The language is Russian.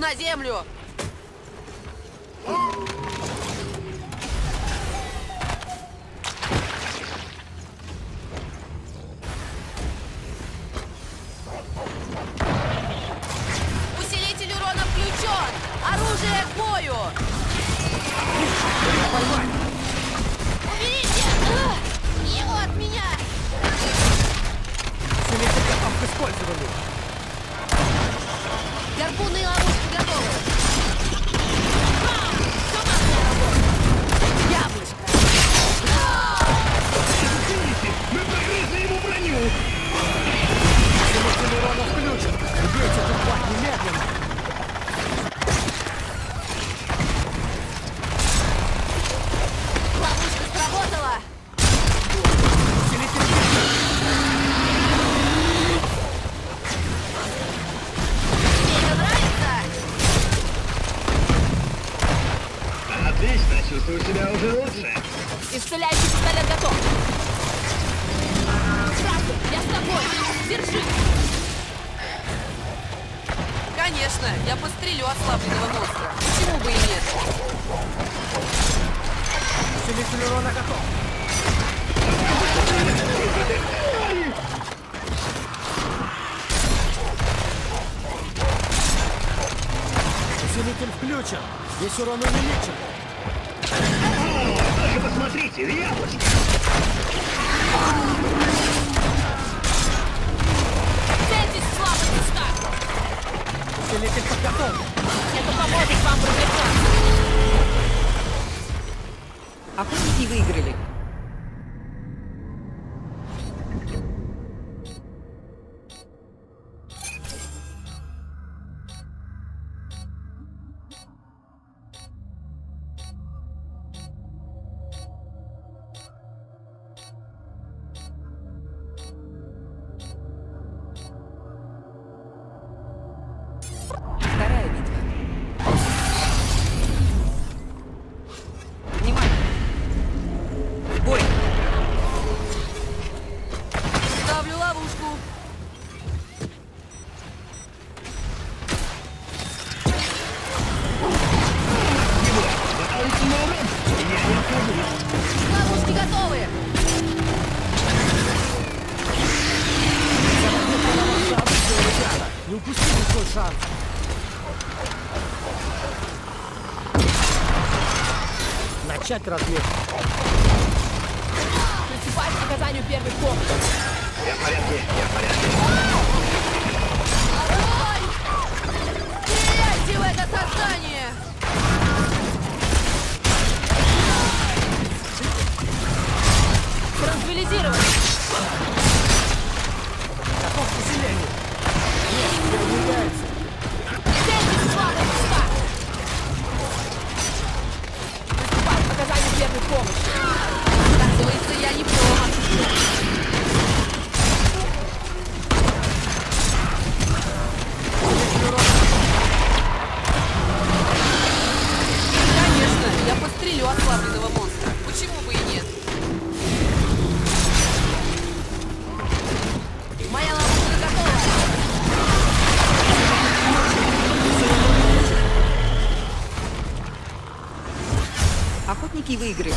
на землю! Усилитель урона включен! Оружие к бою! Уберите! Ах, Его от меня! Усилитель готов к использованию. Гарпуны Исцеляющий пистолет готов! Красный, я с тобой! Держи! Конечно, я пострелю ослабленного монстра. Почему бы и нет? Усилитель урона готов. Усилитель включен. Весь урон увеличен. Только посмотрите, яблочко! Цельтесь в слабых местах! Усилитель подготовлен. Это поможет вам продвигаться! Охотники выиграли. fr- шанс. Начать разведку. Приступать к оказанию первой помощи. Я в порядке, я в порядке. и выиграли.